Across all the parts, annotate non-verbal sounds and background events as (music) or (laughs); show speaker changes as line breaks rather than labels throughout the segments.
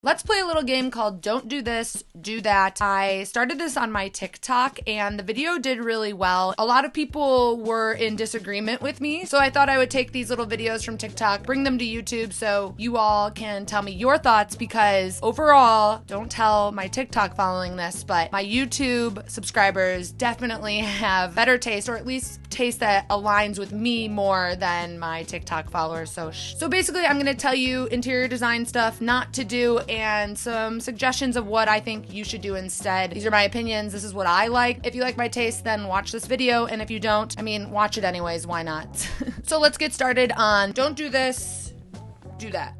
Let's play a little game called Don't Do This, Do That. I started this on my TikTok and the video did really well. A lot of people were in disagreement with me, so I thought I would take these little videos from TikTok, bring them to YouTube so you all can tell me your thoughts because overall, don't tell my TikTok following this, but my YouTube subscribers definitely (laughs) have better taste or at least taste that aligns with me more than my TikTok followers. So so basically, I'm going to tell you interior design stuff not to do and some suggestions of what I think you should do instead. These are my opinions. This is what I like. If you like my taste, then watch this video. And if you don't, I mean, watch it anyways. Why not? (laughs) so let's get started on don't do this, do that.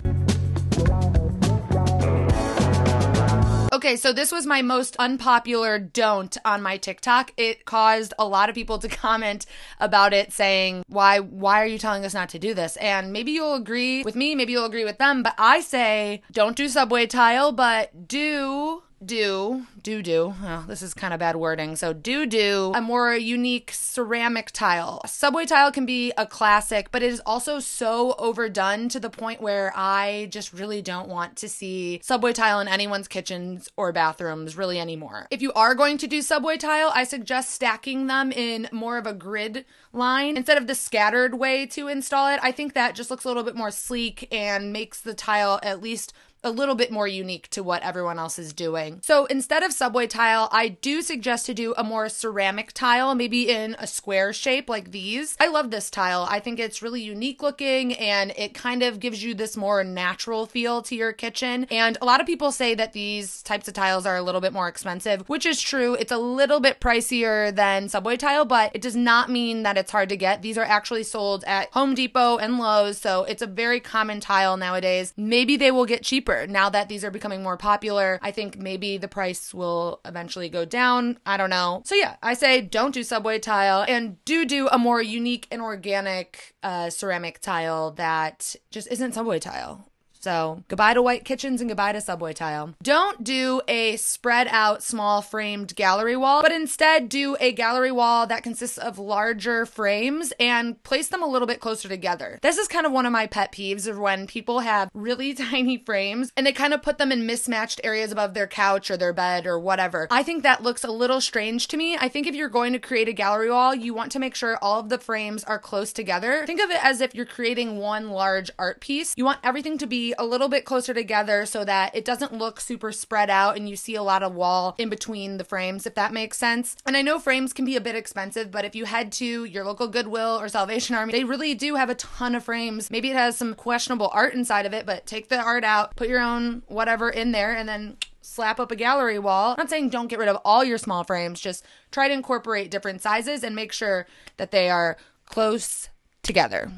Okay, so this was my most unpopular don't on my TikTok. It caused a lot of people to (laughs) comment about it saying, "Why why are you telling us not to do this?" And maybe you'll agree with me, maybe you'll agree with them, but I say, "Don't do subway tile, but do do do do. Oh, this is kind of bad wording. So do do a more unique ceramic tile. Subway tile can be a classic but it is also so overdone to the point where i just really don't want to see subway tile in anyone's kitchens or bathrooms really anymore. If you are going to do subway tile i suggest stacking them in more of a grid line instead of the scattered way to install it. I think that just looks a little bit more sleek and makes the tile at least a little bit more unique to what everyone else is doing. So instead of subway tile, I do suggest to do a more ceramic tile, maybe in a square shape like these. I love this tile. I think it's really unique looking and it kind of gives you this more natural feel to your kitchen. And a lot of people say that these types of tiles are a little bit more expensive, which is true. It's a little bit pricier than subway tile, but it does not mean that it's hard to get. These are actually sold at Home Depot and Lowe's, so it's a very common tile nowadays. Maybe they will get cheaper Now that these are becoming more popular, I think maybe the price will eventually go down. I don't know. So yeah, I say don't do subway tile and do do a more unique and organic uh, ceramic tile that just isn't subway tile. So goodbye to white kitchens and goodbye to subway tile. Don't do a spread out small framed gallery wall, but instead do a gallery wall that consists of larger frames and place them a little bit closer together. This is kind of one of my pet peeves of when people have really (laughs) tiny frames and they kind of put them in mismatched areas above their couch or their bed or whatever. I think that looks a little strange to me. I think if you're going to create a gallery wall, you want to make sure all of the frames are close together. Think of it as if you're creating one large art piece. You want everything to be a little bit closer together so that it doesn't look super spread out and you see a lot of wall in between the frames, if that makes sense. And I know frames can be a bit expensive, but if you head to your local Goodwill or Salvation Army, they really do have a ton of frames. Maybe it has some questionable art inside of it, but take the art out, put your own whatever in there, and then slap up a gallery wall. I'm not saying don't get rid of all your small frames, just try to incorporate different sizes and make sure that they are close together,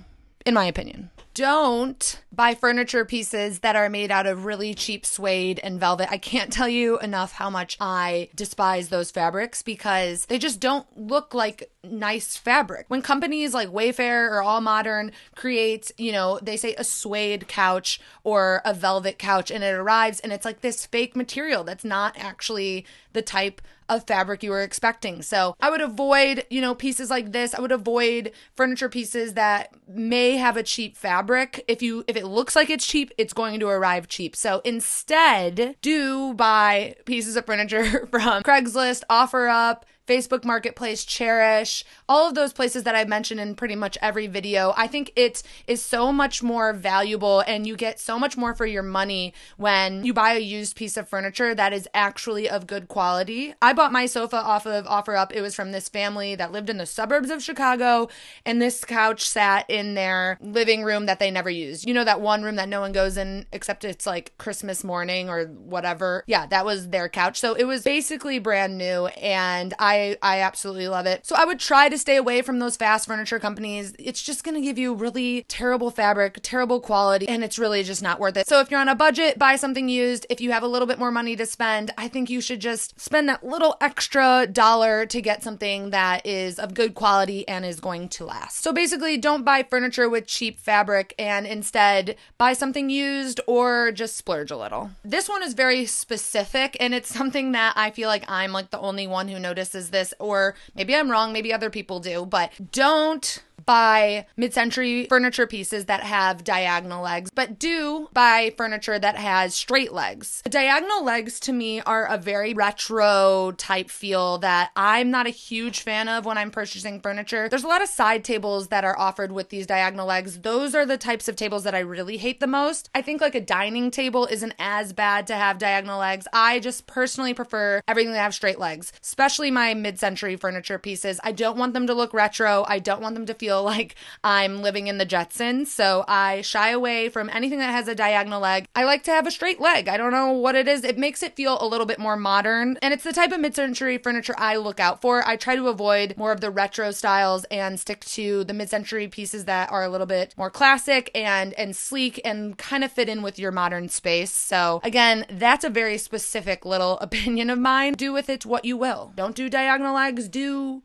in my opinion don't buy furniture pieces that are made out of really cheap suede and velvet. I can't tell you enough how much I despise those fabrics because they just don't look like nice fabric. When companies like Wayfair or All Modern create, you know, they say a suede couch or a velvet couch and it arrives and it's like this fake material that's not actually the type of fabric you were expecting. So I would avoid, you know, pieces like this. I would avoid furniture pieces that may have a cheap fabric. If you if it looks like it's cheap, it's going to arrive cheap. So instead, do buy pieces of furniture (laughs) from Craigslist, OfferUp, Facebook Marketplace, Chairish, all of those places that I've mentioned in pretty much every video. I think it is so much more valuable and you get so much more for your money when you buy a used piece of furniture that is actually of good quality. I bought my sofa off of OfferUp. It was from this family that lived in the suburbs of Chicago, and this couch sat in their living room that they never used. You know, that one room that no one goes in except it's like Christmas morning or whatever. Yeah, that was their couch. So it was basically brand new, and I I absolutely love it. So I would try to stay away from those fast furniture companies. It's just going to give you really terrible fabric, terrible quality, and it's really just not worth it. So if you're on a budget, buy something used. If you have a little bit more money to spend, I think you should just spend that little extra dollar to get something that is of good quality and is going to last. So basically, don't buy furniture with cheap fabric and instead buy something used or just splurge a little. This one is very specific and it's something that I feel like I'm like the only one who notices this, or maybe I'm wrong, maybe other people do, but don't buy mid century furniture pieces that have diagonal legs, but do buy furniture that has straight legs. Diagonal legs to me are a very retro type feel that I'm not a huge fan of when I'm purchasing furniture. There's a lot of side tables that are offered with these diagonal legs. Those are the types of tables that I really hate the most. I think like a dining table isn't as bad to have diagonal legs. I just personally prefer everything to have straight legs, especially my mid century furniture pieces. I don't want them to look retro. I don't want them to feel like I'm living in the Jetsons. So I shy away from anything that has a diagonal leg. I like to have a straight leg. I don't know what it is. It makes it feel a little bit more modern. And it's the type of mid century furniture I look out for. I try to avoid more of the retro styles and stick to the mid century pieces that are a little bit more classic and, and sleek and kind of fit in with your modern space. So again, that's a very specific little (laughs) opinion of mine. Do with it what you will. Don't do diagonal legs. Do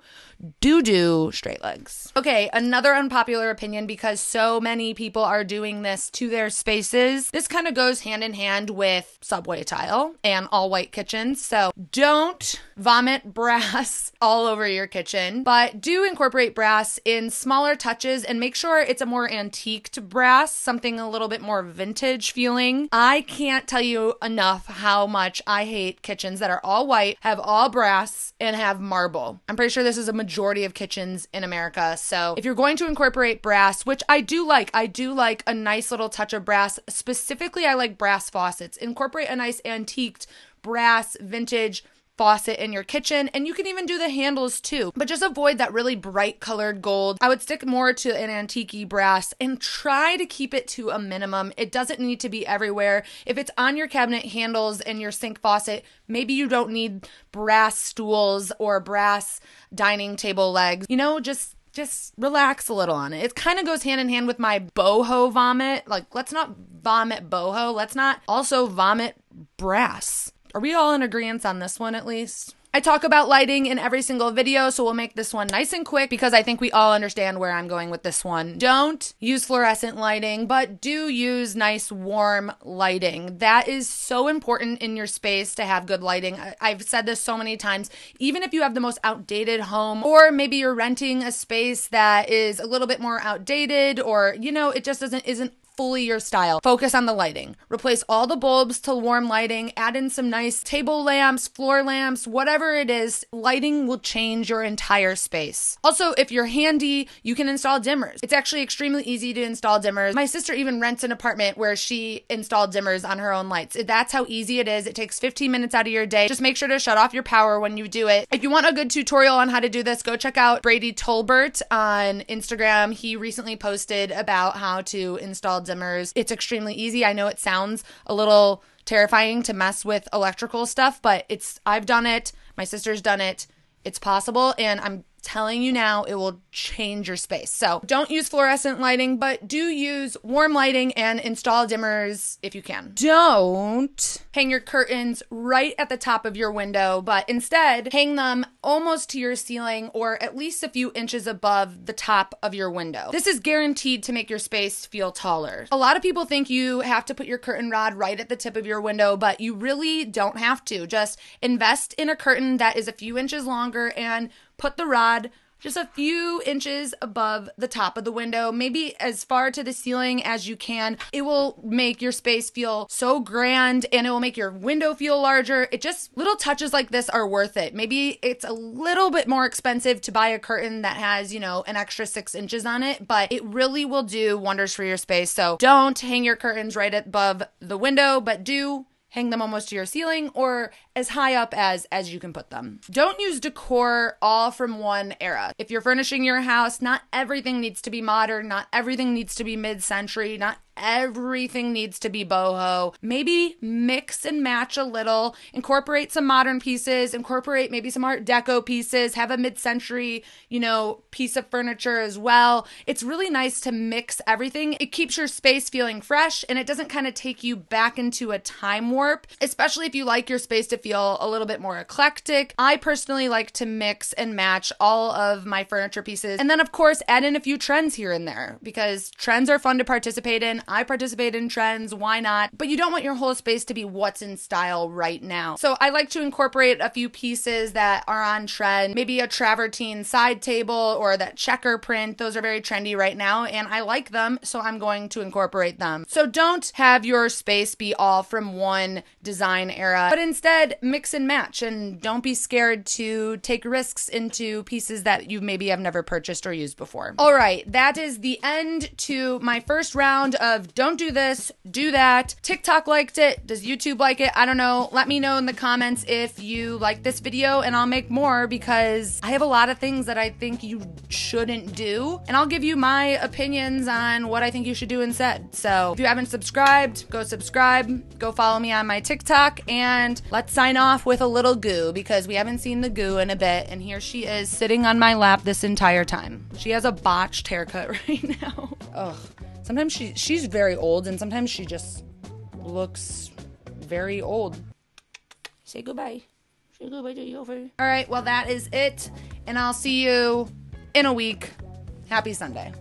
do do straight legs. Okay, another unpopular opinion because so many people are doing this to their spaces. This kind of goes hand in hand with subway tile and all white kitchens. So don't vomit (laughs) brass all over your kitchen, but do incorporate brass in smaller touches and make sure it's a more antiqued brass, something a little bit more vintage feeling. I can't tell you enough how much I hate kitchens that are all white, have all brass, and have marble. I'm pretty sure this is a majority of kitchens in America. So if you're going to incorporate brass, which I do like, I do like a nice little touch of brass. Specifically, I like brass faucets. Incorporate a nice antiqued brass vintage faucet in your kitchen and you can even do the handles too but just avoid that really bright colored gold i would stick more to an antique brass and try to keep it to a minimum it doesn't need to be everywhere if it's on your cabinet handles and your sink faucet maybe you don't need brass stools or brass dining table legs you know just just relax a little on it. It kind of goes hand in hand with my boho vomit. Like, let's not vomit boho. Let's not also vomit brass. Are we all in agreement on this one at least? I talk about lighting in every single video, so we'll make this one nice and quick because I think we all understand where I'm going with this one. Don't use fluorescent lighting, but do use nice warm lighting. That is so important in your space to have good lighting. I've said this so many times. Even if you have the most outdated home, or maybe you're renting a space that is a little bit more outdated, or you know, it just doesn't isn't fully your style. Focus on the lighting. Replace all the bulbs to warm lighting. Add in some nice table lamps, floor lamps, whatever it is. Lighting will change your entire space. Also, if you're handy, you can install dimmers. It's actually extremely easy to install dimmers. My sister even rents an apartment where she installed dimmers on her own lights. That's how easy it is. It takes 15 minutes out of your day. Just make sure to shut off your power when you do it. If you want a good tutorial on how to do this, go check out Brady Tolbert on Instagram. He recently posted about how to install dimmers. It's extremely easy. I know it sounds a little terrifying to mess with electrical stuff, but it's I've done it. My sister's done it. It's possible and I'm telling you now, it will change your space. So don't use fluorescent lighting, but do use warm lighting and install dimmers if you can. Don't hang your curtains right at the top of your window, but instead hang them almost to your ceiling or at least a few inches above the top of your window. This is guaranteed to make your space feel taller. A lot of people think you have to put your curtain rod right at the tip of your window, but you really don't have to. Just invest in a curtain that is a few inches longer and put the rod just a few inches above the top of the window, maybe as far to the ceiling as you can. It will make your space feel so grand and it will make your window feel larger. It just little touches like this are worth it. Maybe it's a little bit more expensive to buy a curtain that has, you know, an extra six inches on it, but it really will do wonders for your space. So don't hang your curtains right above the window, but do hang them almost to your ceiling or as high up as as you can put them. Don't use decor all from one era. If you're furnishing your house, not everything needs to be modern, not everything needs to be mid-century, not everything needs to be boho. Maybe mix and match a little, incorporate some modern pieces, incorporate maybe some art deco pieces, have a mid-century, you know, piece of furniture as well. It's really nice to mix everything. It keeps your space feeling fresh and it doesn't kind of take you back into a time warp, especially if you like your space to feel a little bit more eclectic. I personally like to mix and match all of my furniture pieces. And then of course, add in a few trends here and there because trends are fun to participate in. I participate in trends. Why not? But you don't want your whole space to be what's in style right now. So I like to incorporate a few pieces that are on trend, maybe a travertine side table or that checker print. Those are very trendy right now and I like them, so I'm going to incorporate them. So don't have your space be all from one design era, but instead mix and match and don't be scared to take risks into pieces that you maybe have never purchased or used before. All right, that is the end to my first round of don't do this, do that. TikTok liked it. Does YouTube like it? I don't know. Let me know in the comments if you like this video and I'll make more because I have a lot of things that I think you shouldn't do. And I'll give you my opinions on what I think you should do instead. So if you haven't subscribed, go subscribe, go follow me on my TikTok, and let's sign off with a little goo because we haven't seen the goo in a bit. And here she is sitting on my lap this entire time. She has a botched haircut (laughs) right now. Ugh. Sometimes she she's very old and sometimes she just looks very old. Say goodbye. Say goodbye to you over. All right, well that is it and I'll see you in a week. Happy Sunday.